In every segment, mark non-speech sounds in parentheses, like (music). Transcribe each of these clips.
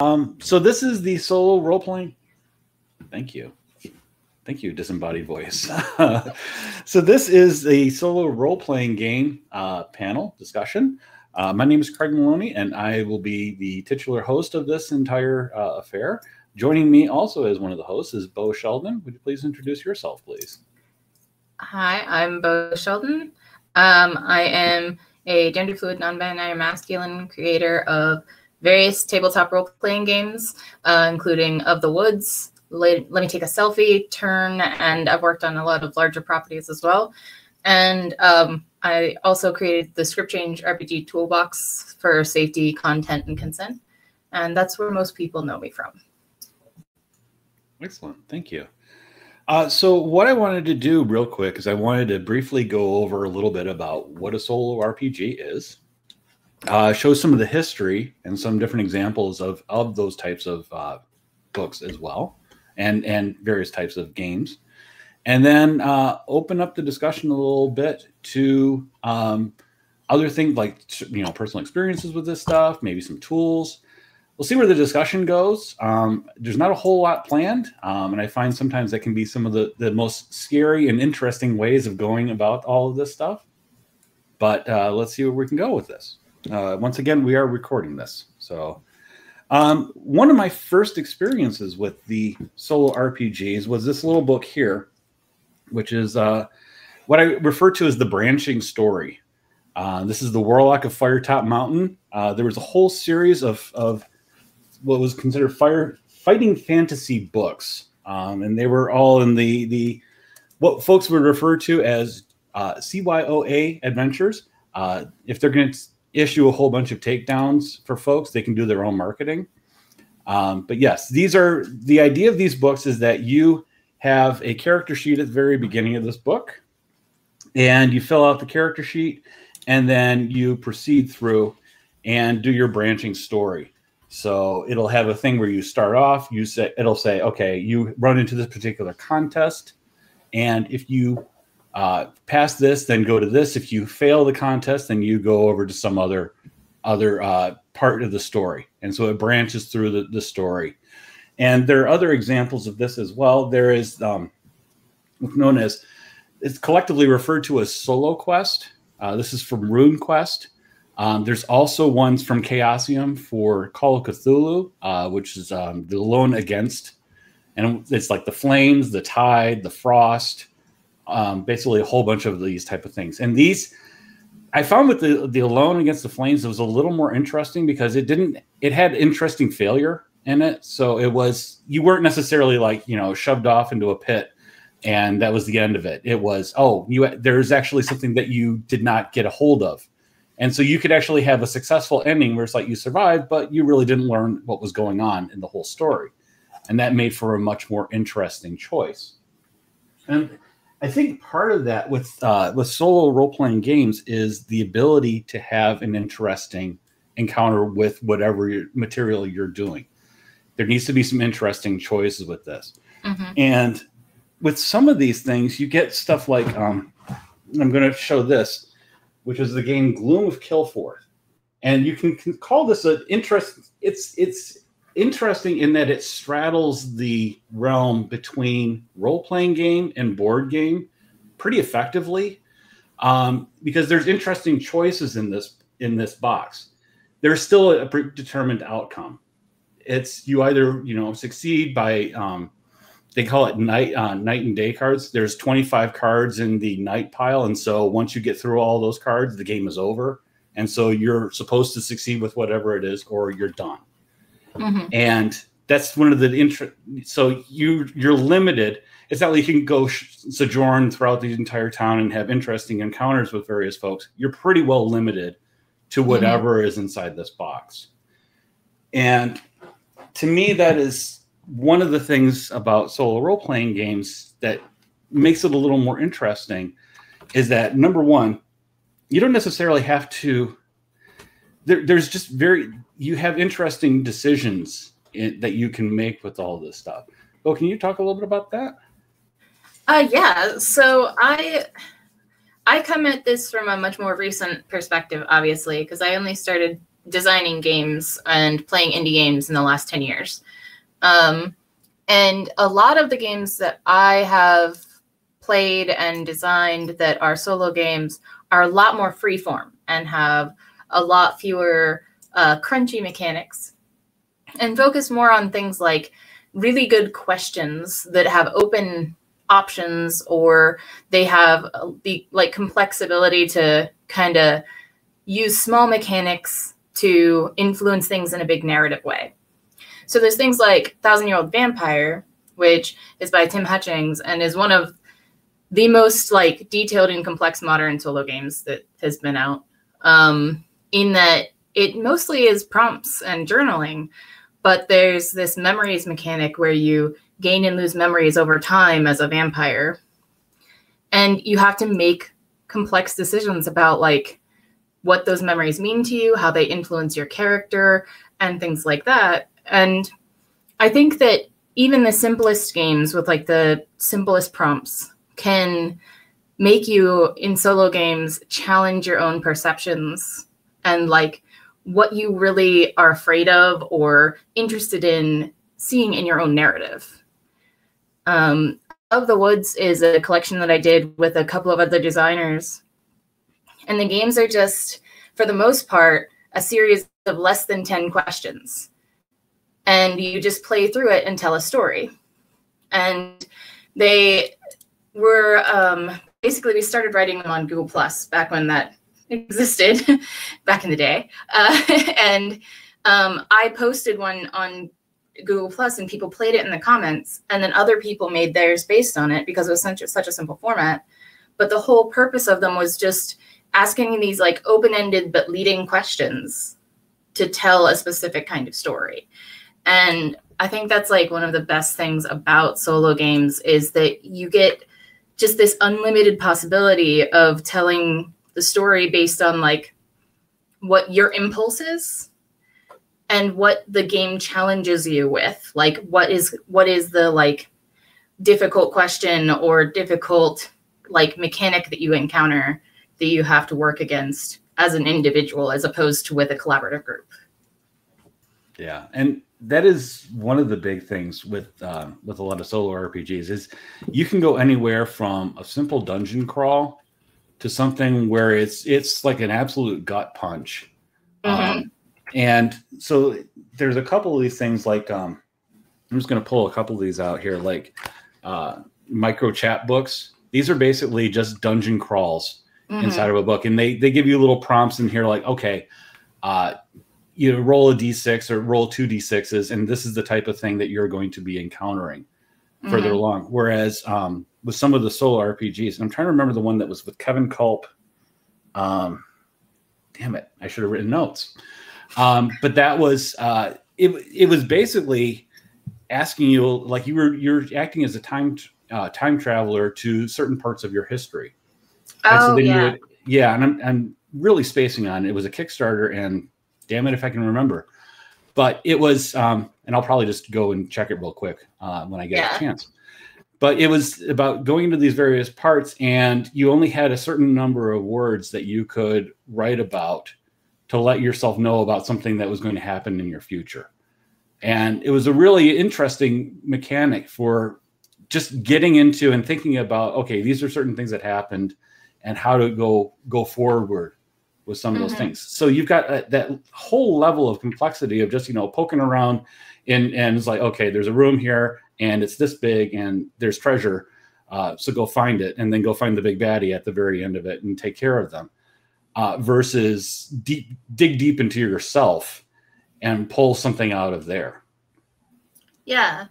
Um, so this is the solo role playing. Thank you. Thank you, disembodied voice. (laughs) so this is the solo role playing game uh, panel discussion. Uh, my name is Craig Maloney, and I will be the titular host of this entire uh, affair. Joining me also as one of the hosts is Beau Sheldon. Would you please introduce yourself, please? Hi, I'm Beau Sheldon. Um, I am a gender fluid, non binary masculine creator of various tabletop role playing games, uh, including Of the Woods, Let, Let Me Take a Selfie, Turn, and I've worked on a lot of larger properties as well. And um, I also created the Script Change RPG toolbox for safety, content, and consent. And that's where most people know me from. Excellent. Thank you. Uh, so, what I wanted to do real quick is I wanted to briefly go over a little bit about what a solo RPG is, uh, show some of the history and some different examples of, of those types of uh, books as well, and, and various types of games. And then uh, open up the discussion a little bit to um, other things like you know personal experiences with this stuff, maybe some tools, we'll see where the discussion goes. Um, there's not a whole lot planned, um, and I find sometimes that can be some of the the most scary and interesting ways of going about all of this stuff. But uh, let's see where we can go with this. Uh, once again, we are recording this, so. Um, one of my first experiences with the solo RPGs was this little book here, which is uh, what I refer to as the branching story. Uh, this is the Warlock of Firetop Mountain. Uh, there was a whole series of, of what was considered fire fighting fantasy books, um, and they were all in the the what folks would refer to as uh, CYOA adventures. Uh, if they're going to issue a whole bunch of takedowns for folks, they can do their own marketing. Um, but yes, these are the idea of these books is that you have a character sheet at the very beginning of this book, and you fill out the character sheet, and then you proceed through and do your branching story. So it'll have a thing where you start off, you say it'll say, okay, you run into this particular contest, and if you uh, pass this, then go to this. If you fail the contest, then you go over to some other other uh, part of the story, and so it branches through the, the story. And there are other examples of this as well. There is um, what's known as it's collectively referred to as solo quest. Uh, this is from RuneQuest. Um, there's also ones from Chaosium for Call of Cthulhu, uh, which is um, the Lone Against, and it's like the flames, the tide, the frost, um, basically a whole bunch of these type of things. And these, I found with the the Alone Against the Flames, it was a little more interesting because it didn't, it had interesting failure in it. So it was you weren't necessarily like you know shoved off into a pit and that was the end of it. It was oh you there's actually something that you did not get a hold of and so you could actually have a successful ending where it's like you survived, but you really didn't learn what was going on in the whole story. And that made for a much more interesting choice. And I think part of that with uh, with solo role playing games is the ability to have an interesting encounter with whatever material you're doing. There needs to be some interesting choices with this. Mm-hmm. And with some of these things, you get stuff like um, I'm going to show this which is the game Gloom of Kilforth, And you can, can call this an interest. It's it's interesting in that it straddles the realm between role playing game and board game pretty effectively, um, because there's interesting choices in this in this box. There's still a predetermined outcome. It's you either you know succeed by um, they call it night uh, night and day cards. There's 25 cards in the night pile, and so once you get through all those cards, the game is over. And so you're supposed to succeed with whatever it is, or you're done. Mm-hmm. And that's one of the interest. So you you're limited. It's not like you can go sh- sojourn throughout the entire town and have interesting encounters with various folks. You're pretty well limited to mm-hmm. whatever mm-hmm. is inside this box. And to me, that is one of the things about solo role playing games that makes it a little more interesting is that number one, you don't necessarily have to. There, there's just very you have interesting decisions in, that you can make with all this stuff. Oh, can you talk a little bit about that? Uh, yeah. So I I come at this from a much more recent perspective, obviously, because I only started designing games and playing indie games in the last 10 years. Um, and a lot of the games that I have played and designed that are solo games are a lot more freeform and have a lot fewer uh, crunchy mechanics and focus more on things like really good questions that have open options or they have the like complex ability to kind of use small mechanics to influence things in a big narrative way. So there's things like Thousand Year Old Vampire, which is by Tim Hutchings and is one of the most like detailed and complex modern solo games that has been out. Um, in that it mostly is prompts and journaling, but there's this memories mechanic where you gain and lose memories over time as a vampire. And you have to make complex decisions about like what those memories mean to you, how they influence your character, and things like that. And I think that even the simplest games with like the simplest prompts can make you in solo games challenge your own perceptions and like what you really are afraid of or interested in seeing in your own narrative. Um, of the Woods is a collection that I did with a couple of other designers. And the games are just, for the most part, a series of less than 10 questions. And you just play through it and tell a story. And they were um, basically, we started writing them on Google Plus back when that existed (laughs) back in the day. Uh, (laughs) and um, I posted one on Google Plus and people played it in the comments. And then other people made theirs based on it because it was such a, such a simple format. But the whole purpose of them was just asking these like open ended but leading questions to tell a specific kind of story. And I think that's like one of the best things about solo games is that you get just this unlimited possibility of telling the story based on like what your impulse is and what the game challenges you with. Like what is what is the like difficult question or difficult like mechanic that you encounter that you have to work against as an individual as opposed to with a collaborative group? Yeah and that is one of the big things with uh, with a lot of solo rpgs is you can go anywhere from a simple dungeon crawl to something where it's it's like an absolute gut punch. Mm-hmm. Um, and so there's a couple of these things like um, I'm just going to pull a couple of these out here, like uh, micro chapbooks. These are basically just dungeon crawls mm-hmm. inside of a book, and they they give you little prompts in here, like okay, uh, you roll a d6 or roll two d6s, and this is the type of thing that you're going to be encountering mm-hmm. further along. Whereas um, with some of the solo RPGs. And I'm trying to remember the one that was with Kevin Kulp. Um, damn it, I should have written notes. Um, but that was uh, it. It was basically asking you like you were you're acting as a time uh, time traveler to certain parts of your history. Oh so yeah, would, yeah. And I'm I'm really spacing on it. It was a Kickstarter, and damn it if I can remember. But it was, um, and I'll probably just go and check it real quick uh, when I get yeah. a chance but it was about going into these various parts and you only had a certain number of words that you could write about to let yourself know about something that was going to happen in your future and it was a really interesting mechanic for just getting into and thinking about okay these are certain things that happened and how to go go forward with some of those mm-hmm. things. So you've got a, that whole level of complexity of just you know poking around and and it's like okay there's a room here and it's this big and there's treasure uh, so go find it and then go find the big baddie at the very end of it and take care of them uh, versus deep dig deep into yourself and pull something out of there. Yeah.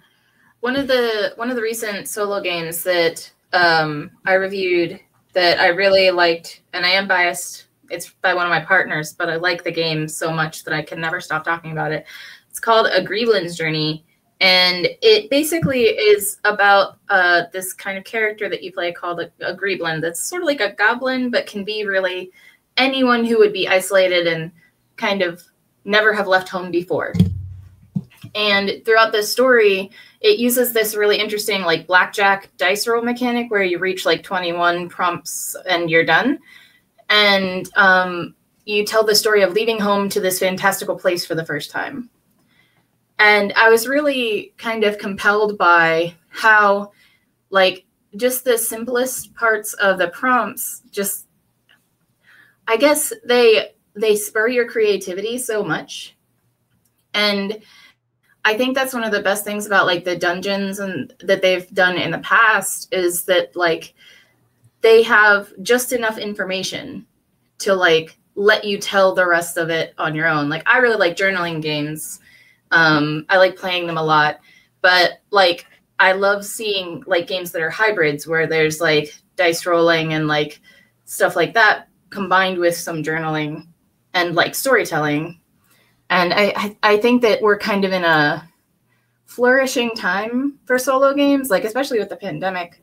One of the one of the recent solo games that um, i reviewed that i really liked and i am biased it's by one of my partners but i like the game so much that i can never stop talking about it it's called a Greeblin's Journey, and it basically is about uh, this kind of character that you play called a, a that's sort of like a goblin, but can be really anyone who would be isolated and kind of never have left home before. And throughout this story, it uses this really interesting like blackjack dice roll mechanic where you reach like 21 prompts and you're done. And um, you tell the story of leaving home to this fantastical place for the first time. And I was really kind of compelled by how, like, just the simplest parts of the prompts just I guess they they spur your creativity so much. And I think that's one of the best things about like the dungeons and that they've done in the past is that like they have just enough information to like let you tell the rest of it on your own. Like I really like journaling games. Um, I like playing them a lot, but like I love seeing like games that are hybrids where there's like dice rolling and like stuff like that combined with some journaling and like storytelling. And I, I, I think that we're kind of in a flourishing time for solo games, like especially with the pandemic.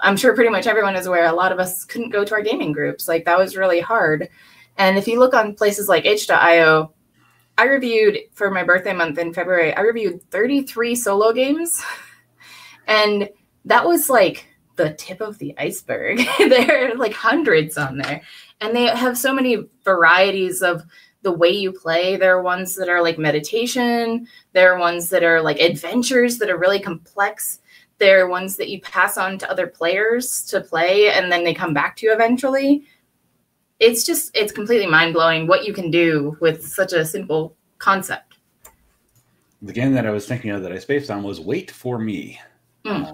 I'm sure pretty much everyone is aware a lot of us couldn't go to our gaming groups. Like that was really hard. And if you look on places like itch.io, I reviewed for my birthday month in February, I reviewed 33 solo games. (laughs) And that was like the tip of the iceberg. (laughs) there are like hundreds on there. And they have so many varieties of the way you play. There are ones that are like meditation, there are ones that are like adventures that are really complex. There are ones that you pass on to other players to play and then they come back to you eventually. It's just, it's completely mind blowing what you can do with such a simple concept. The game that I was thinking of that I spaced on was Wait for Me. Mm. Uh,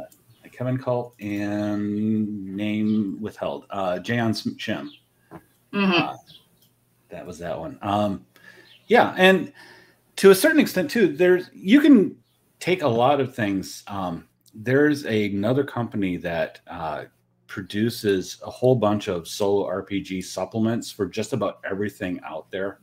Kevin Kulp and name withheld. Uh, Jayon Shim. Mm-hmm. Uh, that was that one. Um, yeah, and to a certain extent too, there's you can take a lot of things. Um, there's a, another company that uh, produces a whole bunch of solo RPG supplements for just about everything out there.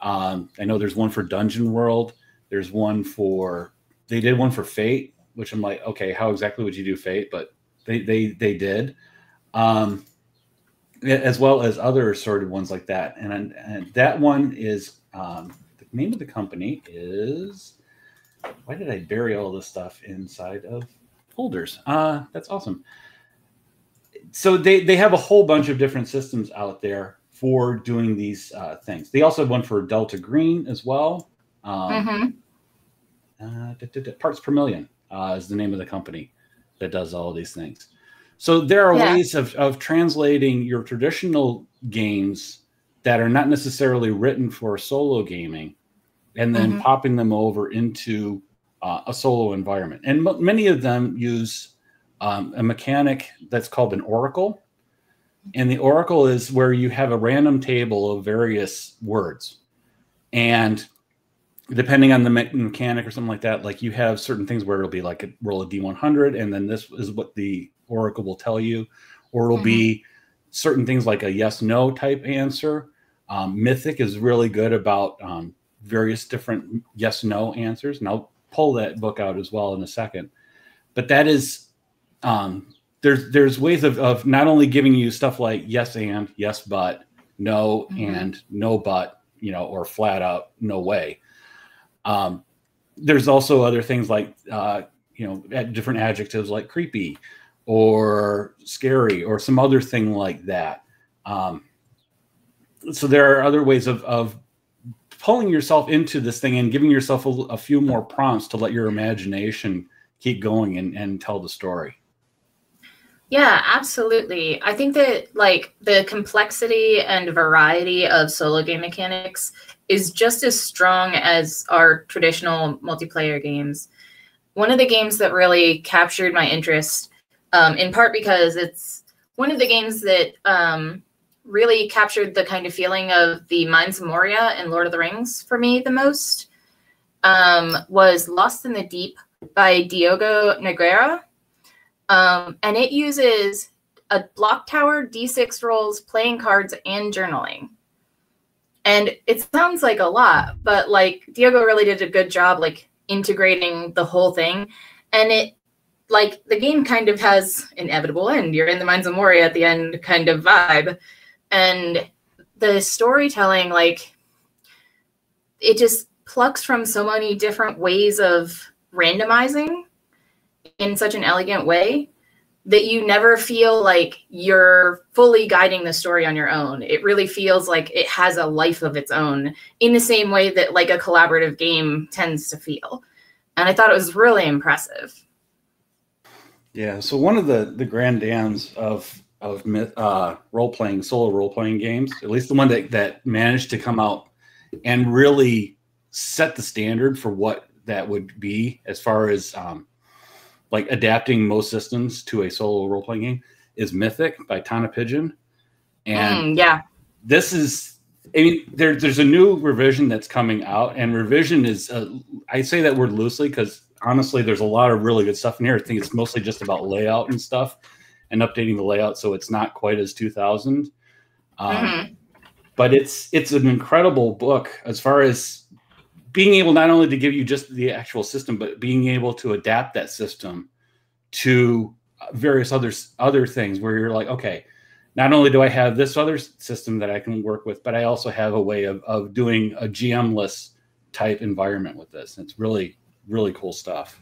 Um, I know there's one for Dungeon World. There's one for they did one for Fate which I'm like, okay, how exactly would you do Fate? But they they they did, um, as well as other assorted ones like that. And, and that one is um, the name of the company is. Why did I bury all this stuff inside of folders? Uh, that's awesome. So they they have a whole bunch of different systems out there for doing these uh, things. They also have one for Delta Green as well. Um, mm-hmm. uh, parts per million uh, is the name of the company that does all these things. So there are yeah. ways of, of translating your traditional games that are not necessarily written for solo gaming and then mm-hmm. popping them over into uh, a solo environment. And m- many of them use um, a mechanic that's called an oracle. And the oracle is where you have a random table of various words. And depending on the me- mechanic or something like that, like you have certain things where it'll be like a roll a d100, and then this is what the oracle will tell you, or it'll mm-hmm. be certain things like a yes no type answer. Um, Mythic is really good about um, various different yes no answers, and I'll pull that book out as well in a second. But that is um, there's there's ways of, of not only giving you stuff like yes and yes but no mm-hmm. and no but you know or flat out no way um, there's also other things like uh, you know different adjectives like creepy or scary or some other thing like that. Um, so there are other ways of, of pulling yourself into this thing and giving yourself a, a few more prompts to let your imagination keep going and, and tell the story. Yeah, absolutely. I think that like the complexity and variety of solo game mechanics is just as strong as our traditional multiplayer games. One of the games that really captured my interest, um, in part because it's one of the games that um, really captured the kind of feeling of the Mines of Moria and Lord of the Rings for me the most, um, was Lost in the Deep by Diogo Nogueira. Um, and it uses a block tower, d6 rolls, playing cards, and journaling. And it sounds like a lot, but like Diogo really did a good job like integrating the whole thing. And it like the game kind of has inevitable end. You're in the Mines of Moria at the end kind of vibe. And the storytelling, like it just plucks from so many different ways of randomizing in such an elegant way that you never feel like you're fully guiding the story on your own. It really feels like it has a life of its own in the same way that like a collaborative game tends to feel. And I thought it was really impressive. Yeah, so one of the the grand dams of of uh, role playing solo role playing games, at least the one that that managed to come out and really set the standard for what that would be as far as um, like adapting most systems to a solo role playing game is Mythic by Tana Pigeon. And mm, yeah, this is I mean, there, there's a new revision that's coming out, and revision is, uh, I say that word loosely because honestly, there's a lot of really good stuff in here. I think it's mostly just about layout and stuff and updating the layout so it's not quite as 2000. Um, mm-hmm. But it's it's an incredible book as far as being able not only to give you just the actual system, but being able to adapt that system to various other other things where you're like, okay, not only do I have this other system that I can work with, but I also have a way of, of doing a GM-less type environment with this. It's really, really cool stuff.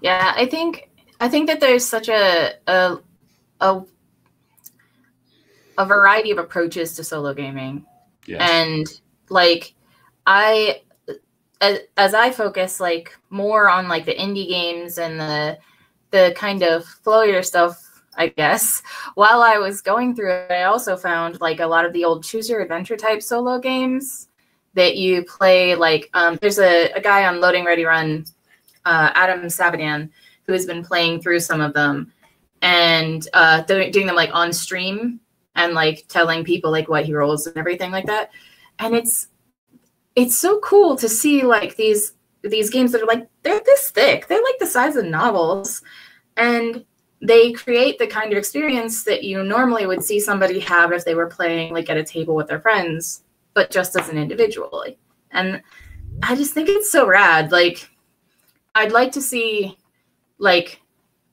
Yeah, I think I think that there's such a a a, a variety of approaches to solo gaming. Yes. And like I as, as I focus like more on like the indie games and the the kind of flowier stuff, I guess. (laughs) While I was going through it, I also found like a lot of the old choose your adventure type solo games that you play. Like um, there's a, a guy on Loading Ready Run, uh, Adam Savidan, who has been playing through some of them and uh, doing them like on stream and like telling people like what he rolls and everything like that. And it's it's so cool to see like these these games that are like they're this thick. They're like the size of novels. And they create the kind of experience that you normally would see somebody have if they were playing like at a table with their friends but just as an individually. And i just think it's so rad. Like i'd like to see like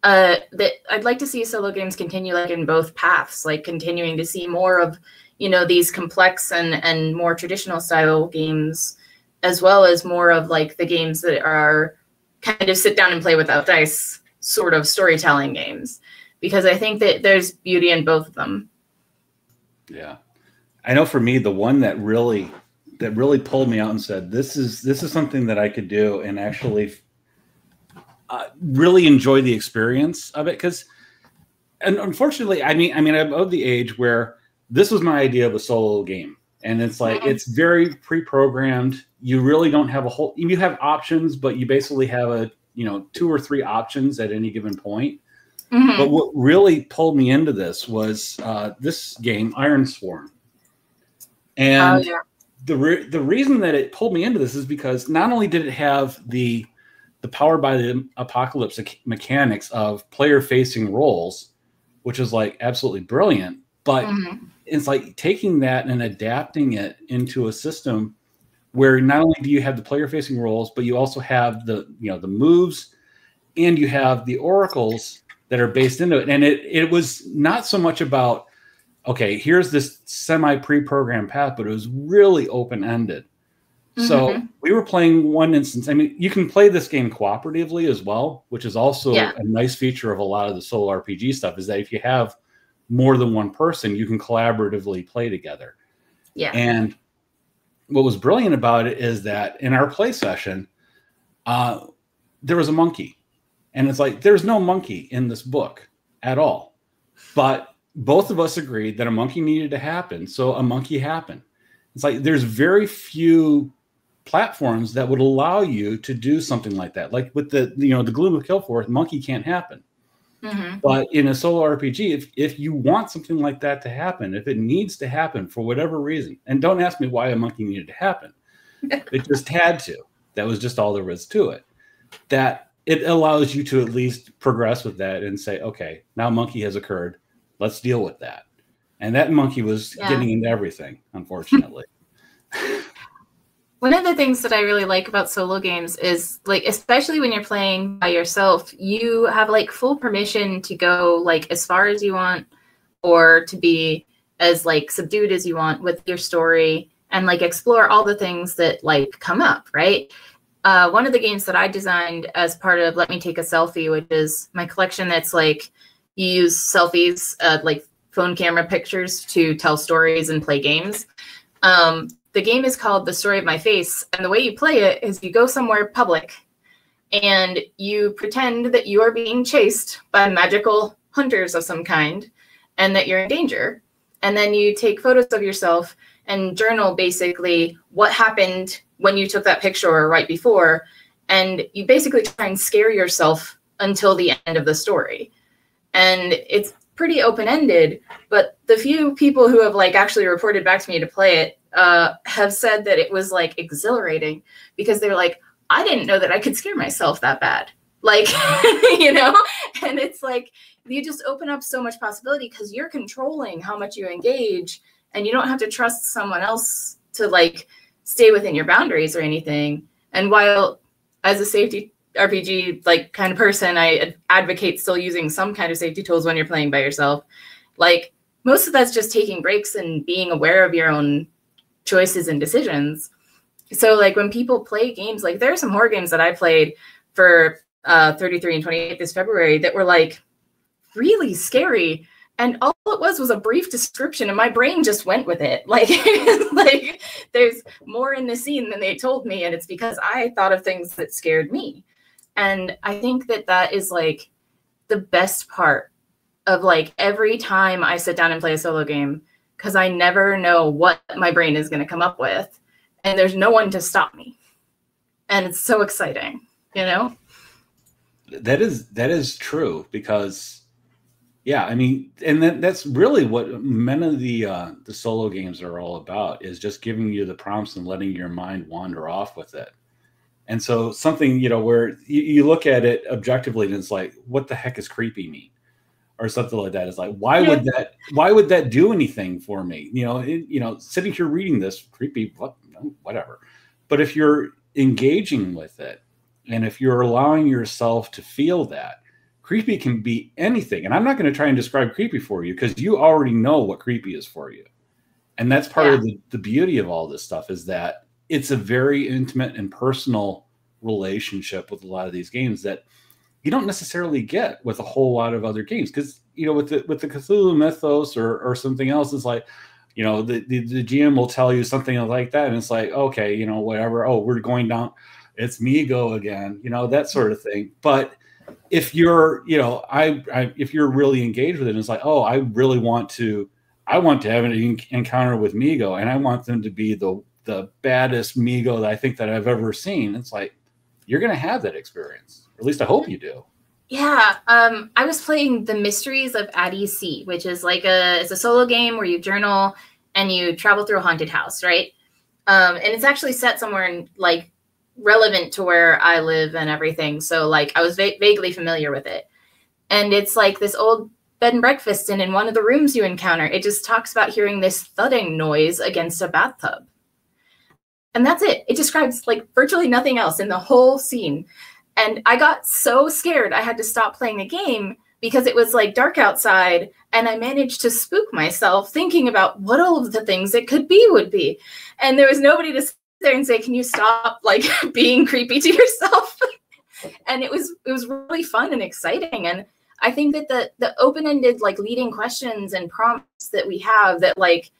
uh that i'd like to see solo games continue like in both paths like continuing to see more of you know these complex and and more traditional style games as well as more of like the games that are kind of sit down and play without dice sort of storytelling games. Because i think that there's beauty in both of them. Yeah. I know for me the one that really that really pulled me out and said this is this is something that i could do and actually uh, really enjoy the experience of it because and unfortunately i mean i mean i'm of the age where this was my idea of a solo game and it's like mm-hmm. it's very pre-programmed you really don't have a whole you have options but you basically have a you know two or three options at any given point mm-hmm. but what really pulled me into this was uh, this game Ironsworn, and oh, yeah. the re- the reason that it pulled me into this is because not only did it have the the power by the apocalypse mechanics of player facing rolls which is like absolutely brilliant but mm-hmm. it's like taking that and adapting it into a system where not only do you have the player facing rolls but you also have the you know the moves and you have the oracles that are based into it. And it it was not so much about okay here's this semi pre-programmed path but it was really open ended mm-hmm. so we were playing one instance i mean you can play this game cooperatively as well which is also yeah. a nice feature of a lot of the solo rpg stuff is that if you have more than one person, you can collaboratively play together. Yeah. And what was brilliant about it is that in our play session, uh, there was a monkey. And it's like, there's no monkey in this book at all. But both of us agreed that a monkey needed to happen. So a monkey happened. It's like there's very few platforms that would allow you to do something like that. Like with the, you know, the Gloom of Kilforth, monkey can't happen. Mm-hmm. But in a solo RPG, if, if you want something like that to happen, if it needs to happen for whatever reason, and don't ask me why a monkey needed to happen, (laughs) it just had to. That was just all there was to it. That it allows you to at least progress with that and say, okay, now monkey has occurred. Let's deal with that. And that monkey was yeah. getting into everything, unfortunately. (laughs) One of the things that I really like about solo games is like especially when you're playing by yourself, you have like full permission to go like as far as you want or to be as like subdued as you want with your story and like explore all the things that like come up, right? uh, one of the games that I designed as part of Let Me Take a Selfie, which is my collection that's like you use selfies, uh, like phone camera pictures to tell stories and play games. Um, the game is called The Story of My Face. And the way you play it is you go somewhere public and you pretend that you are being chased by magical hunters of some kind and that you're in danger. And then you take photos of yourself and journal basically what happened when you took that picture or right before. And you basically try and scare yourself until the end of the story. And it's pretty open ended, but the few people who have like actually reported back to me to play it uh, have said that it was like exhilarating because they're like, I didn't know that I could scare myself that bad. Like, (laughs) you know, and it's like you just open up so much possibility because you're controlling how much you engage and you don't have to trust someone else to like stay within your boundaries or anything. And while as a safety RPG like kind of person, I advocate still using some kind of safety tools when you're playing by yourself. Like most of that's just taking breaks and being aware of your own choices and decisions. So like when people play games, like there are some horror games that I played for uh, 33 and 28 this February that were like really scary. And all it was was a brief description, and my brain just went with it. (laughs) Like, like there's more in the scene than they told me, and it's because I thought of things that scared me. And I think that that is like the best part of like every time I sit down and play a solo game, because I never know what my brain is going to come up with, and there's no one to stop me, and it's so exciting, you know. That is that is true because yeah, I mean, and that, that's really what many of the uh, the solo games are all about is just giving you the prompts and letting your mind wander off with it. And so something you know where you, you look at it objectively and it's like, what the heck is creepy mean? Or something like that. It's like, why yeah. would that? Why would that do anything for me? You know, it, you know, sitting here reading this creepy, whatever. But if you're engaging with it, and if you're allowing yourself to feel that, creepy can be anything. And I'm not going to try and describe creepy for you because you already know what creepy is for you. And that's part yeah. of the, the beauty of all this stuff is that it's a very intimate and personal relationship with a lot of these games that you don't necessarily get with a whole lot of other games. Because, you know, with the with the Cthulhu mythos or or something else, it's like, you know, the, the, the GM will tell you something like that, and it's like, okay, you know, whatever. Oh, we're going down, it's Mi-Go again, you know, that sort of thing. But if you're, you know, I, I if you're really engaged with it, it's like, oh, I really want to, I want to have an encounter with Mi-Go, and I want them to be the the baddest Mi-Go that I think that I've ever seen. It's like you're going to have that experience, or at least I hope you do. Yeah, um, I was playing the Mysteries of Addie C, which is like a it's a solo game where you journal and you travel through a haunted house, right? Um, and it's actually set somewhere in like relevant to where I live and everything. So like I was va- vaguely familiar with it. And it's like this old bed and breakfast and in one of the rooms you encounter, it just talks about hearing this thudding noise against a bathtub. And that's it. It describes like virtually nothing else in the whole scene. And I got so scared I had to stop playing the game because it was like dark outside and I managed to spook myself thinking about what all of the things it could be would be. And there was nobody to sit there and say, "Can you stop like (laughs) being creepy to yourself?" (laughs) and it was it was really fun and exciting and I think that the the open-ended like leading questions and prompts that we have that like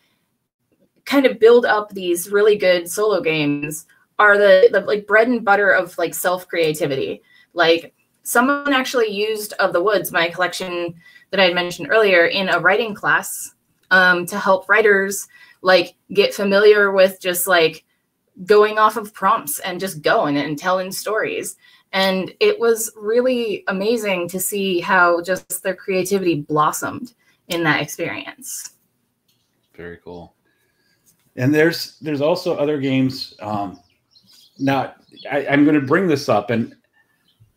kind of build up these really good solo games are the, the like bread and butter of like self creativity. Like someone actually used of the woods, my collection that I had mentioned earlier, in a writing class um, to help writers like get familiar with just like going off of prompts and just going and telling stories. And it was really amazing to see how just their creativity blossomed in that experience. Very cool. And there's there's also other games. Um, now I, am going to bring this up, and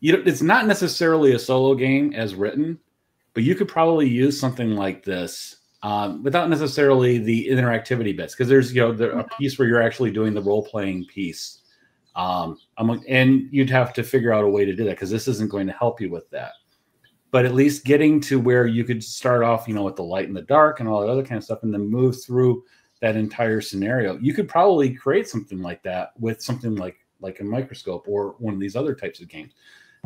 you know it's not necessarily a solo game as written, but you could probably use something like this um, without necessarily the interactivity bits because there's you know the, a piece where you're actually doing the role playing piece um, among, and you'd have to figure out a way to do that because this isn't going to help you with that but at least getting to where you could start off you know with the light and the dark and all that other kind of stuff and then move through that entire scenario you could probably create something like that with something like like a microscope or one of these other types of games.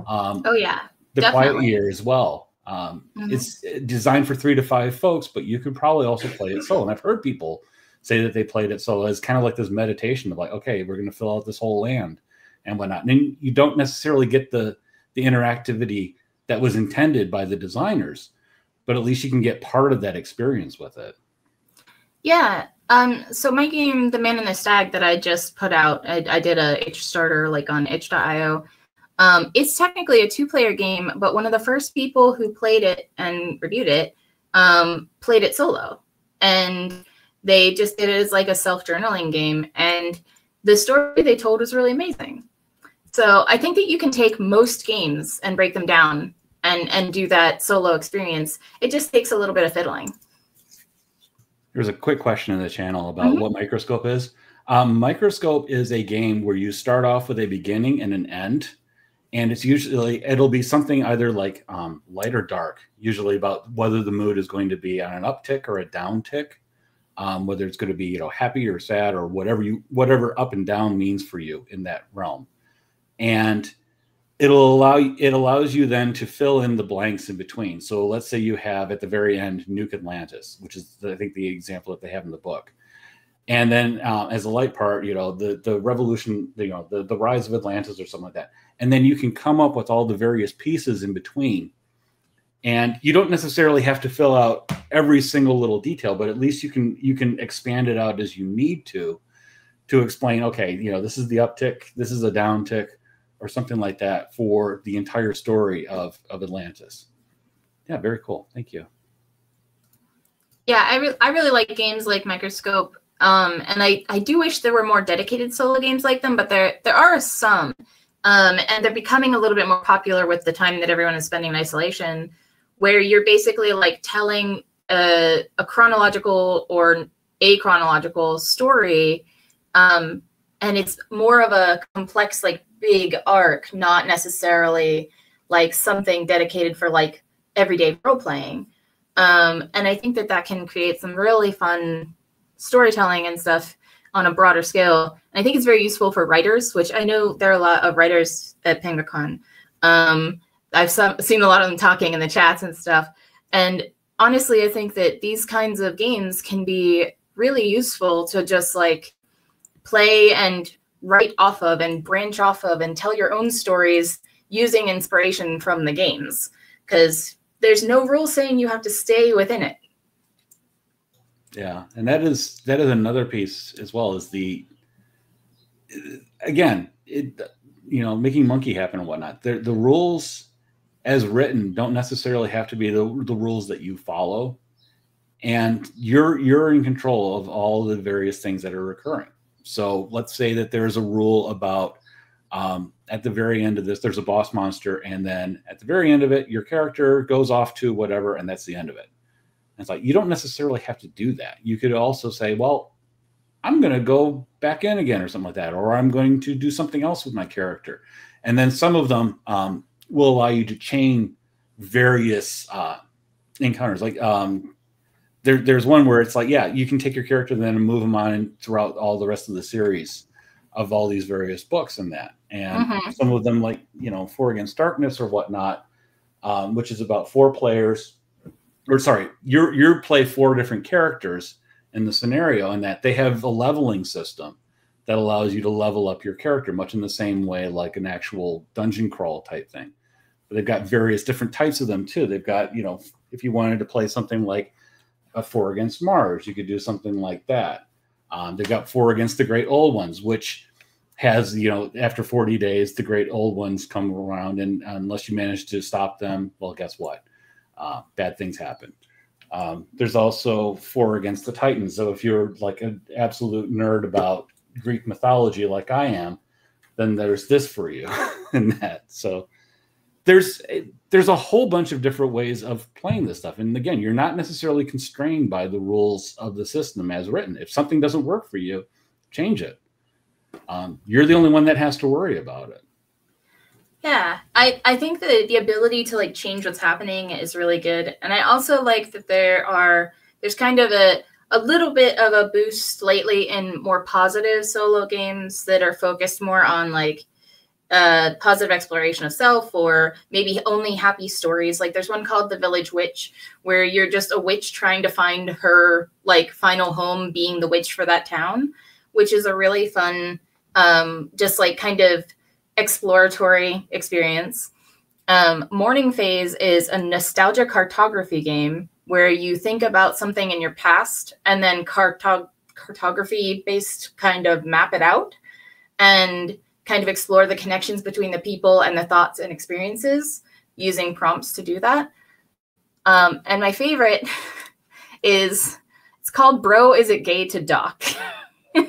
Um, oh yeah, the definitely. Quiet Year as well. Um, mm-hmm. It's designed for three to five folks, but you could probably also play it solo. And I've heard people say that they played it solo as kind of like this meditation of like, okay, we're going to fill out this whole land and whatnot. And you don't necessarily get the the interactivity that was intended by the designers, but at least you can get part of that experience with it. Yeah. Um, so my game, The Man and the Stag, that I just put out, I, I did a itch starter like on itch.io. Um, it's technically a two-player game, but one of the first people who played it and reviewed it um, played it solo, and they just did it as like a self-journaling game. And the story they told was really amazing. So I think that you can take most games and break them down and and do that solo experience. It just takes a little bit of fiddling. There's a quick question in the channel about mm-hmm. what Microscope is. Um, Microscope is a game where you start off with a beginning and an end, and it's usually it'll be something either like um, light or dark, usually about whether the mood is going to be on an uptick or a downtick, um, whether it's going to be you know happy or sad or whatever you whatever up and down means for you in that realm and it'll allow it allows you then to fill in the blanks in between. So let's say you have at the very end Nuke Atlantis, which is I think the example that they have in the book, and then uh, as a light part, you know the the revolution, you know the the rise of Atlantis or something like that, and then you can come up with all the various pieces in between. And you don't necessarily have to fill out every single little detail, but at least you can you can expand it out as you need to, to explain. Okay, you know this is the uptick, this is a downtick, or something like that for the entire story of of Atlantis. Yeah, very cool. Thank you. Yeah, I, re- I really like games like Microscope. Um, and I, I do wish there were more dedicated solo games like them, but there there are some. Um, and they're becoming a little bit more popular with the time that everyone is spending in isolation, where you're basically like telling a, a chronological or a chronological story. Um, and it's more of a complex like big arc, not necessarily like something dedicated for like everyday role playing. Um, and I think that that can create some really fun storytelling and stuff on a broader scale. And I think it's very useful for writers, which I know there are a lot of writers at Penguicon. Um, I've some, seen a lot of them talking in the chats and stuff. And honestly, I think that these kinds of games can be really useful to just like play and write off of and branch off of and tell your own stories using inspiration from the games. Because there's no rule saying you have to stay within it. Yeah and that is that is another piece as well as the again it you know making monkey happen and whatnot. The, the rules as written don't necessarily have to be the, the rules that you follow. And you're you're in control of all the various things that are occurring so let's say that there's a rule about um, at the very end of this, there's a boss monster, and then at the very end of it, your character goes off to whatever, and that's the end of it. And it's like you don't necessarily have to do that. You could also say, well, I'm going to go back in again or something like that, or I'm going to do something else with my character. And then some of them um, will allow you to chain various uh, encounters. Like um, there, there's one where it's like, yeah, you can take your character then and move them on throughout all the rest of the series of all these various books and that. And mm-hmm. some of them, like, you know, Four Against Darkness or whatnot, um, which is about four players, or sorry, you're, you play four different characters in the scenario, and that they have a leveling system that allows you to level up your character, much in the same way like an actual dungeon crawl type thing. But they've got various different types of them too. They've got, you know, if you wanted to play something like a four against Mars. You could do something like that. Um, they've got four against the great old ones, which has you know after 40 days the great old ones come around, and unless you manage to stop them, well, guess what? Uh, bad things happen. Um, there's also four against the Titans. So if you're like an absolute nerd about Greek mythology, like I am, then there's this for you (laughs) in that. So there's there's a whole bunch of different ways of playing this stuff. And again you're not necessarily constrained by the rules of the system as written. If something doesn't work for you change it. Um, you're the only one that has to worry about it. Yeah i i think that the ability to like change what's happening is really good. And i also like that there are there's kind of a a little bit of a boost lately in more positive solo games that are focused more on like uh, positive exploration of self or maybe only happy stories. Like there's one called The Village Witch where you're just a witch trying to find her like final home being the witch for that town, which is a really fun um, just like kind of exploratory experience. Um, Morning Phase is a nostalgia cartography game where you think about something in your past and then cartog- cartography based kind of map it out and kind of explore the connections between the people and the thoughts and experiences using prompts to do that. Um, and my favorite (laughs) is it's called Bro Is It Gay to Doc? (laughs) and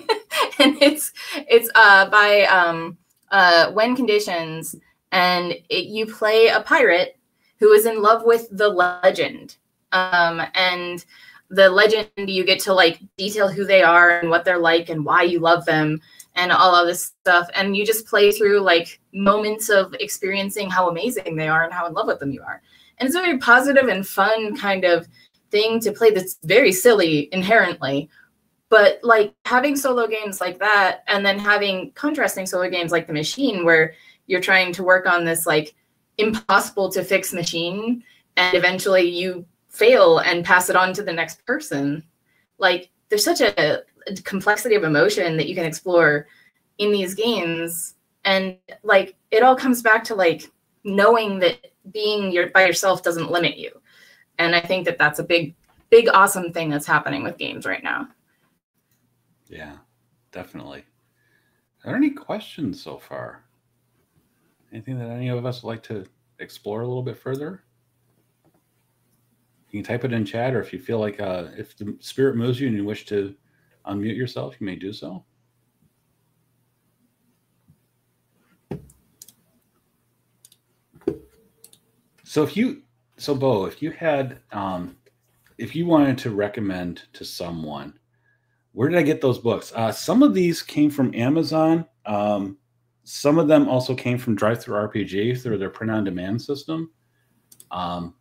it's it's uh, by um, uh, When Conditions, and it, you play a pirate who is in love with the legend. Um, and the legend, you get to like detail who they are and what they're like and why you love them and all of this stuff. And you just play through like moments of experiencing how amazing they are and how in love with them you are. And it's a very positive and fun kind of thing to play that's very silly inherently. But like having solo games like that and then having contrasting solo games like The Machine, where you're trying to work on this like impossible to fix machine and eventually you fail and pass it on to the next person like there's such a, complexity of emotion that you can explore in these games. And like it all comes back to like knowing that being your by yourself doesn't limit you. And i think that that's a big big awesome thing that's happening with games right now. Yeah definitely. Are there any questions so far? Anything that any of us would like to explore a little bit further? You can type it in chat, or if you feel like uh, if the spirit moves you and you wish to unmute yourself, you may do so. So if you, so Beau, if you had, um, if you wanted to recommend to someone, where did I get those books? Uh, some of these came from Amazon. Um, some of them also came from DriveThruRPG through their print-on-demand system. Um,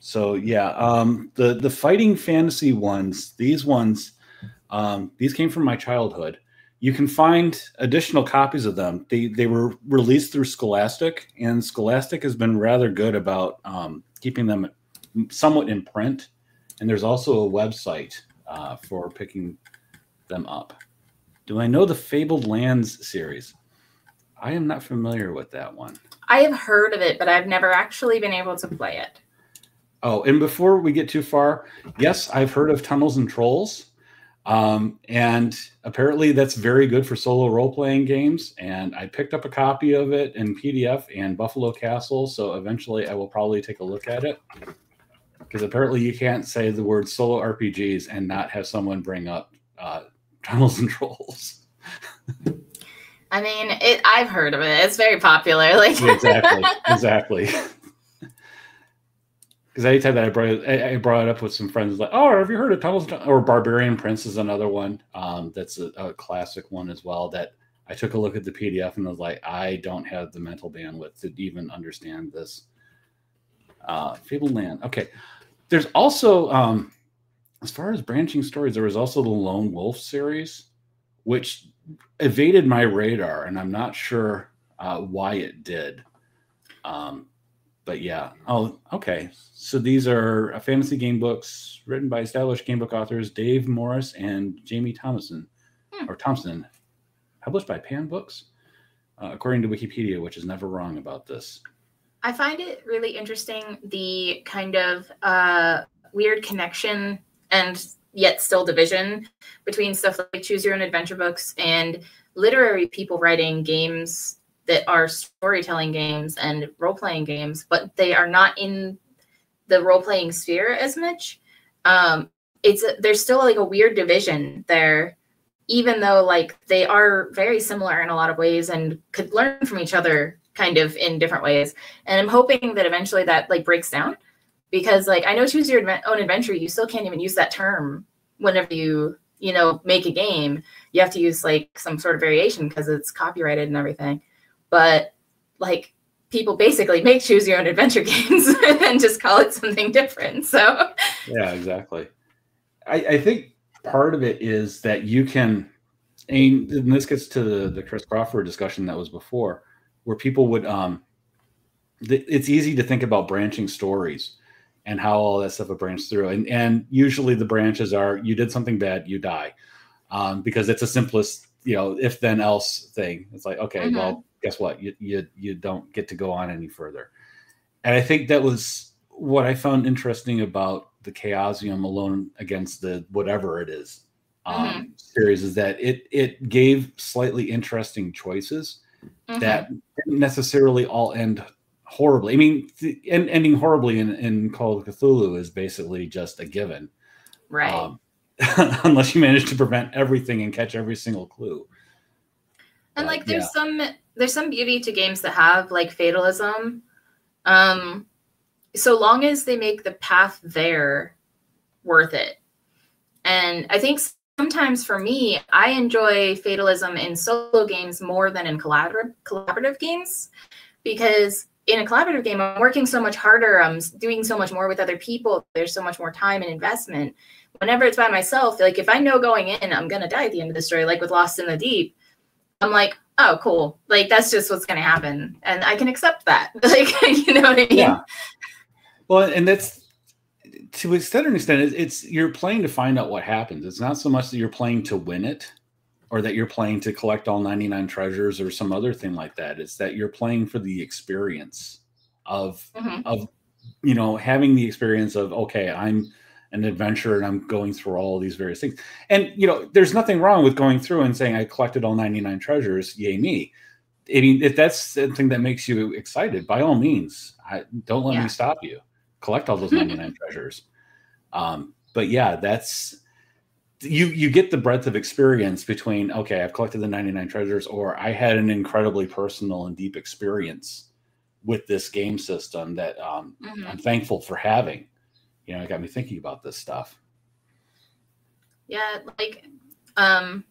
so yeah, um, the the fighting fantasy ones, these ones, um, these came from my childhood. You can find additional copies of them. They they were released through Scholastic, and Scholastic has been rather good about um, keeping them somewhat in print. And there's also a website uh, for picking them up. Do I know the Fabled Lands series? I am not familiar with that one. I have heard of it, but I've never actually been able to play it. Oh, and before we get too far, yes, I've heard of Tunnels and Trolls. Um, and apparently that's very good for solo role playing games. And I picked up a copy of it in PDF and Buffalo Castle. So eventually I will probably take a look at it. Because apparently you can't say the word solo RPGs and not have someone bring up uh, (laughs) Tunnels and Trolls. I mean, it. I've heard of it. It's very popular. Like exactly, exactly (laughs) because anytime that I brought it, I brought it up with some friends, like, oh, have you heard of Tunnels or Barbarian Prince is another one. Um, that's a, a, classic one as well. That I took a look at the PDF and was like, I don't have the mental bandwidth to even understand this. Uh, Fabled Land. Okay, there's also, um, as far as branching stories, there was also the Lone Wolf series, which evaded my radar, and I'm not sure uh, why it did. Um, but yeah. Oh, okay. So these are uh, fantasy game books written by established game book authors Dave Morris and Jamie Thomason, hmm. or Thompson, published by Pan Books, uh, according to Wikipedia, which is never wrong about this. I find it really interesting the kind of uh, weird connection and yet still division between stuff like choose your own adventure books and literary people writing games that are storytelling games and role playing games, but they are not in the role playing sphere as much. Um, it's there's still like a weird division there, even though like they are very similar in a lot of ways and could learn from each other kind of in different ways. And I'm hoping that eventually that like breaks down because like I know choose your own adventure, you still can't even use that term whenever you you know make a game. You have to use like some sort of variation because it's copyrighted and everything but like people basically make choose your own adventure (laughs) games and just call it something different. So yeah, exactly. I, I think part of it is that you can, and this gets to the, the Chris Crawford discussion that was before, where people would, um, it's easy to think about branching stories and how all that stuff would branch through. And, and usually the branches are you did something bad, you die. Um, because it's a simplest, you know, if then else thing. It's like, okay, mm-hmm. well, guess what? You, you, you don't get to go on any further. And I think that was what I found interesting about the Chaosium alone against the whatever it is um, mm-hmm. series is that it it gave slightly interesting choices mm-hmm. that didn't necessarily all end horribly. I mean, the, ending horribly in, in Call of Cthulhu is basically just a given, right? Um, (laughs) unless you manage to prevent everything and catch every single clue. And but, like, there's yeah. some there's some beauty to games that have like fatalism. Um, so long as they make the path there worth it. And I think sometimes for me, I enjoy fatalism in solo games more than in collaborative collaborative games because in a collaborative game, I'm working so much harder. I'm doing so much more with other people. There's so much more time and investment. Whenever it's by myself, like if I know going in, I'm gonna die at the end of the story, like with Lost in the Deep, I'm like, oh, cool. Like that's just what's gonna happen, and I can accept that. (laughs) Like, you know what I mean? Yeah. Well, and that's to a certain extent, it's, it's you're playing to find out what happens. It's not so much that you're playing to win it, or that you're playing to collect all 99 treasures or some other thing like that. It's that you're playing for the experience of mm-hmm. of you know having the experience of okay, I'm an adventure and I'm going through all these various things. And you know, there's nothing wrong with going through and saying I collected all 99 treasures, yay me. I mean, if that's something that makes you excited, by all means, I, don't let yeah. me stop you collect all those (laughs) 99 treasures. Um, but yeah, that's you you get the breadth of experience between okay, I've collected the 99 treasures, or I had an incredibly personal and deep experience with this game system that um, mm-hmm. I'm thankful for having. You know, it got me thinking about this stuff. Yeah, like um,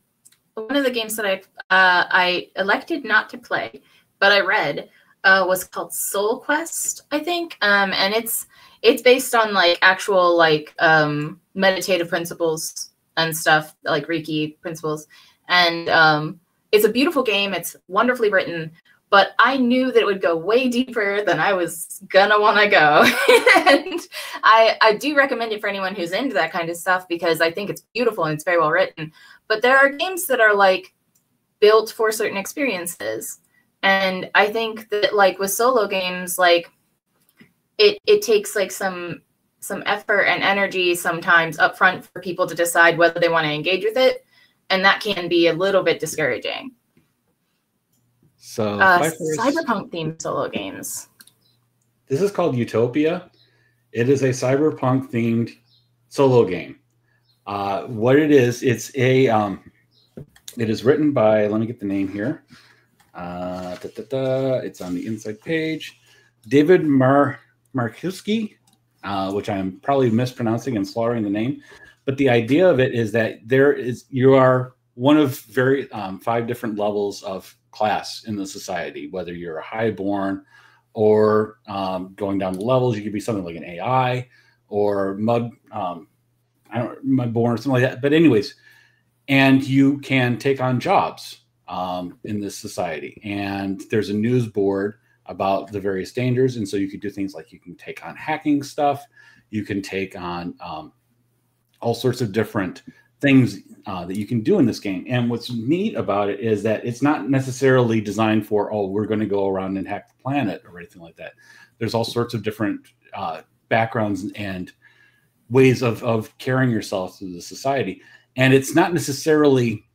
one of the games that I uh, I elected not to play, but I read uh, was called Soul Quest, I think, um, and it's it's based on like actual like um, meditative principles and stuff, like Reiki principles, and um, it's a beautiful game. It's wonderfully written, but I knew that it would go way deeper than I was gonna want to go. (laughs) and I I do recommend it for anyone who's into that kind of stuff because I think it's beautiful and it's very well written. But there are games that are like built for certain experiences and i think that like with solo games like it it takes like some some effort and energy sometimes upfront for people to decide whether they want to engage with it and that can be a little bit discouraging so uh, cyberpunk themed solo games. This is called utopia. It is a cyberpunk themed solo game. Uh, what it is it's a um, it is written by let me get the name here. Uh, da, da, da, it's on the inside page. David Mar Markuski, uh, which I'm probably mispronouncing and slaughtering the name. But the idea of it is that there is you are one of very um, five different levels of class in the society. Whether you're a highborn or um, going down the levels, you could be something like an AI or mud. Um, I don't mudborn or something like that. But anyways, and you can take on jobs um, in this society. And there's a news board about the various dangers. And so you could do things like you can take on hacking stuff, you can take on um, all sorts of different things uh, that you can do in this game. And what's neat about it is that it's not necessarily designed for, oh, we're going to go around and hack the planet or anything like that. There's all sorts of different uh, backgrounds and ways of, of carrying yourself through the society. And it's not necessarily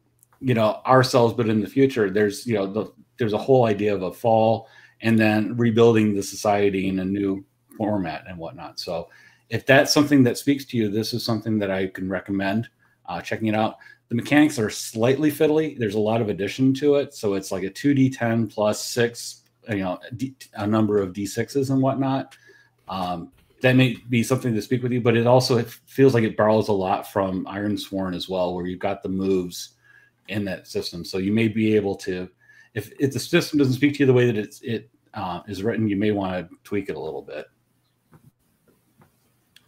you know ourselves but in the future there's you know the, there's a whole idea of a fall and then rebuilding the society in a new format and whatnot so if that's something that speaks to you this is something that i can recommend uh, checking it out the mechanics are slightly fiddly there's a lot of addition to it so it's like a 2d10 plus six you know a number of d6s and whatnot um, that may be something to speak with you but it also it feels like it borrows a lot from Ironsworn as well where you've got the moves in that system. So you may be able to, if, if the system doesn't speak to you the way that it's, it uh, is written, you may want to tweak it a little bit.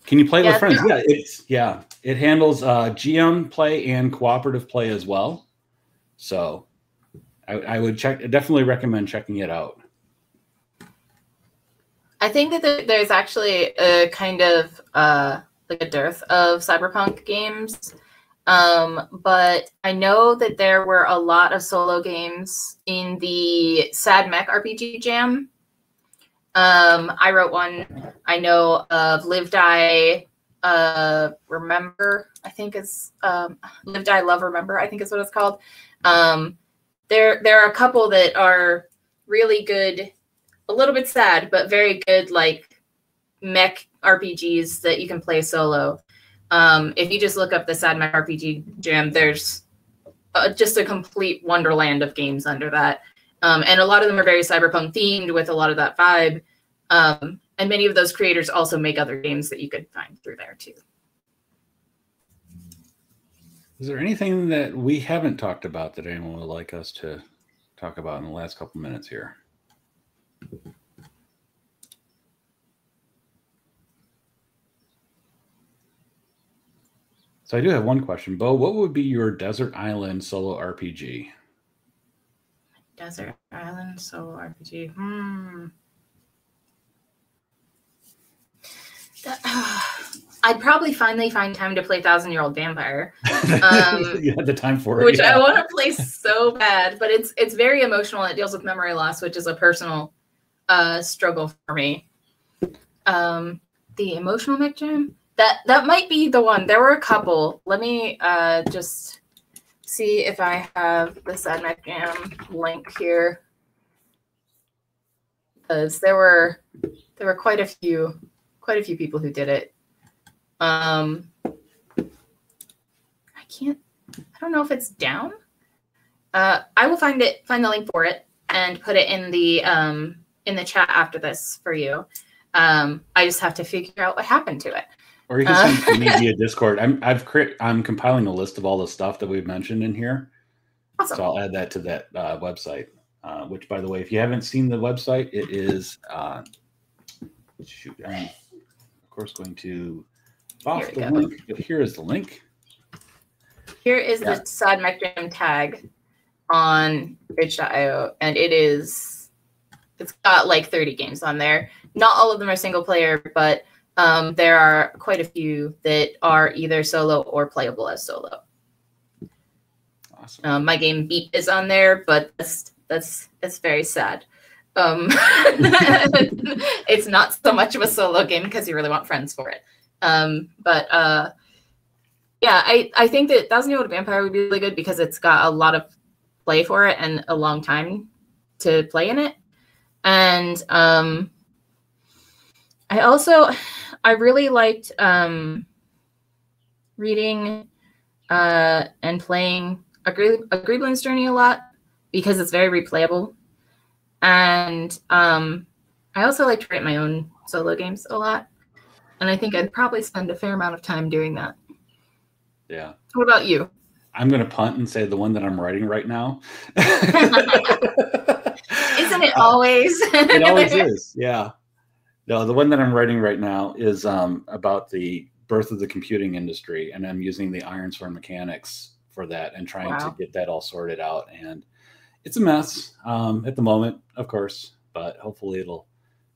Can you play yeah, with friends? Yeah, it's yeah. It handles uh, GM play and cooperative play as well. So, I, I would check. Definitely recommend checking it out. I think that there's actually a kind of uh, like a dearth of cyberpunk games. Um, but I know that there were a lot of solo games in the Sad Mech RPG Jam. Um, I wrote one. I know of Live Die uh, Remember. I think is um, Live Die Love Remember. I think is what it's called. Um, there there are a couple that are really good, a little bit sad, but very good like mech RPGs that you can play solo. Um, if you just look up the Sad Mech RPG Jam, there's uh, just a complete wonderland of games under that. Um, and a lot of them are very cyberpunk themed with a lot of that vibe. Um, and many of those creators also make other games that you could find through there too. Is there anything that we haven't talked about that anyone would like us to talk about in the last couple minutes here? So I do have one question, Beau. What would be your desert island solo RPG? Desert island solo RPG. Hmm. That, (sighs) uh, I'd probably finally find time to play Thousand Year Old Vampire. Um, (laughs) you had the time for it, which yeah. I want to play so bad, but it's it's very emotional. It deals with memory loss, which is a personal uh, struggle for me. Um, the emotional mech jam that that might be the one. There were a couple. Let me uh, just see if I have the Sad link here, because there were there were quite a few quite a few people who did it. Um, I can't. I don't know if it's down. Uh, I will find it, find the link for it, and put it in the um, in the chat after this for you. Um, I just have to figure out what happened to it. Or you can send uh, me (laughs) via Discord. I'm I've cre- I'm compiling a list of all the stuff that we've mentioned in here. Awesome. So I'll add that to that uh, website. Uh, which, by the way, if you haven't seen the website, it is uh, shoot. I'm of course going to off the go. link, here is the link. Here is yeah. the Sad Mech Jam tag on itch.io, and it is it's got like 30 games on there. Not all of them are single player, but um, there are quite a few that are either solo or playable as solo. Awesome. Um, my game Beep is on there, but that's that's that's very sad. Um, (laughs) it's not so much of a solo game because you really want friends for it. Um, but uh, yeah, I, I think that Thousand Year Old Vampire would be really good because it's got a lot of play for it and a long time to play in it. And um, I also I really liked um, reading uh, and playing a, a Greeblin's Journey a lot because it's very replayable. And um, I also like to write my own solo games a lot. And I think I'd probably spend a fair amount of time doing that. Yeah. What about you? I'm going to punt and say the one that I'm writing right now. (laughs) Isn't it (laughs) always? it always is. Yeah. No, the one that I'm writing right now is um, about the birth of the computing industry, and I'm using the Ironsworn mechanics for that and trying wow. to get that all sorted out. And it's a mess um, at the moment, of course, but hopefully it'll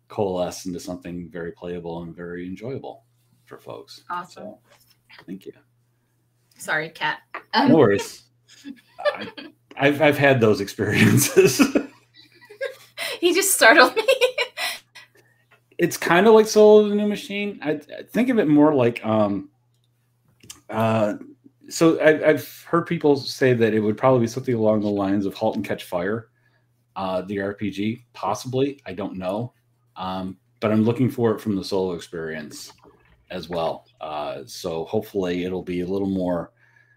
coalesce into something very playable and very enjoyable for folks. Awesome. So, thank you. Sorry, cat. Um, no worries. I, I've I've had those experiences. (laughs) he just startled me. It's kind of like Soul the New Machine. I, I think of it more like um uh so I, have heard people say that it would probably be something along the lines of Halt and Catch Fire, uh, the RPG. Possibly, I don't know. Um, but I'm looking for it from the solo experience as well. Uh, so hopefully it'll be a little more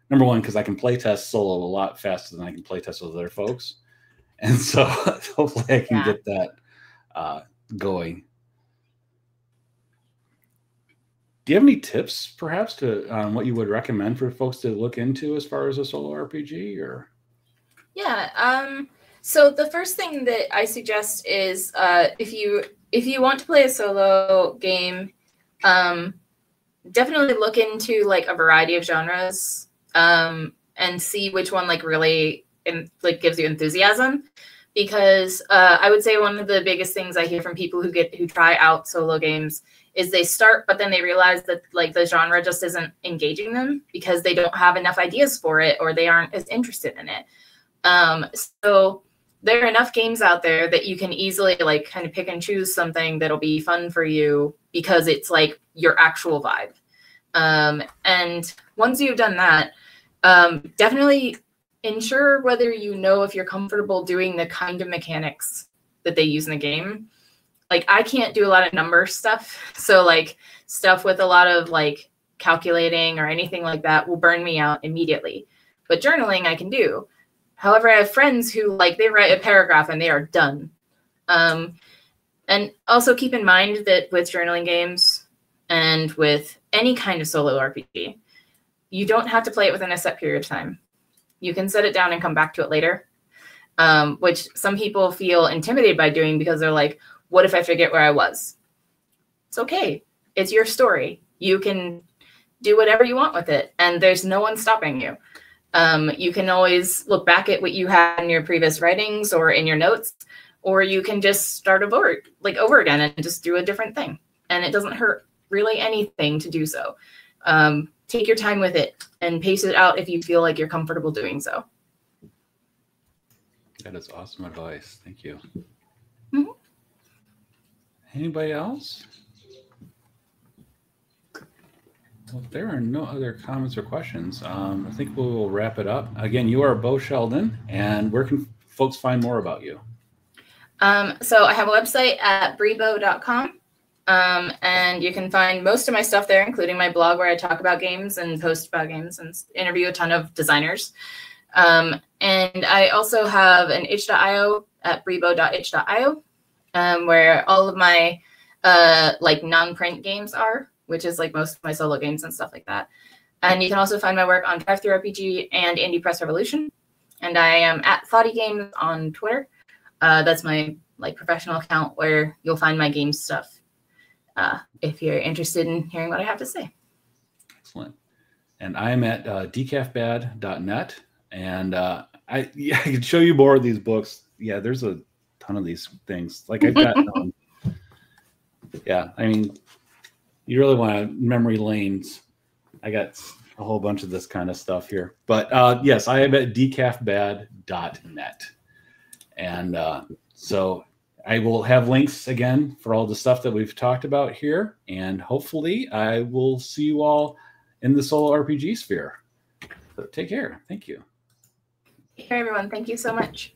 number one because I can play test solo a lot faster than I can play test with other folks, and so (laughs) hopefully I can yeah. get that uh, going. Do you have any tips, perhaps, to um, what you would recommend for folks to look into as far as a solo RPG? Or yeah, um, so the first thing that I suggest is uh, if you if you want to play a solo game, um, definitely look into like a variety of genres um, and see which one like really in, like gives you enthusiasm because uh, I would say one of the biggest things I hear from people who get who try out solo games is they start, but then they realize that like the genre just isn't engaging them because they don't have enough ideas for it or they aren't as interested in it. Um, so there are enough games out there that you can easily like kind of pick and choose something that'll be fun for you because it's like your actual vibe. Um, and once you've done that, um, definitely ensure whether you know if you're comfortable doing the kind of mechanics that they use in the game. Like I can't do a lot of number stuff. (laughs) So like stuff with a lot of like calculating or anything like that will burn me out immediately. But journaling I can do. However, I have friends who like they write a paragraph and they are done. Um, and also keep in mind that with journaling games and with any kind of solo RPG, you don't have to play it within a set period of time. You can set it down and come back to it later, um, which some people feel intimidated by doing because they're like, what if I forget where I was? It's okay. It's your story. You can do whatever you want with it, and there's no one stopping you. Um, you can always look back at what you had in your previous writings or in your notes, or you can just start over, like over again, and just do a different thing. And it doesn't hurt really anything to do so. Um, take your time with it and pace it out if you feel like you're comfortable doing so. That is awesome advice. Thank you. Mm-hmm. Anybody else? Well, if there are no other comments or questions, um, I think we will wrap it up. Again, you are Beau Sheldon, and where can folks find more about you? Um, so I have a website at briebeau.com. Um, and you can find most of my stuff there, including my blog where I talk about games and post about games and interview a ton of designers. Um, and I also have an itch.io at briebeau.itch.io, um, where all of my uh, like non-print games are, which is like most of my solo games and stuff like that. And you can also find my work on DriveThruRPG and Indie Press Revolution. And I am at Thoughty Games on Twitter. Uh, that's my like professional account where you'll find my game stuff uh, if you're interested in hearing what I have to say. Excellent. And I'm at uh, decafbad.net. And uh, I, (laughs) yeah, I can show you more of these books. Yeah, there's a ton of these things. Like I've got, (laughs) um, yeah, I mean, you really want to memory lanes. I got a whole bunch of this kind of stuff here. But uh, yes, I am at decafbad.net. And uh, so I will have links again for all the stuff that we've talked about here. And hopefully, I will see you all in the solo RPG sphere. So take care. Thank you. Take care, everyone. Thank you so much.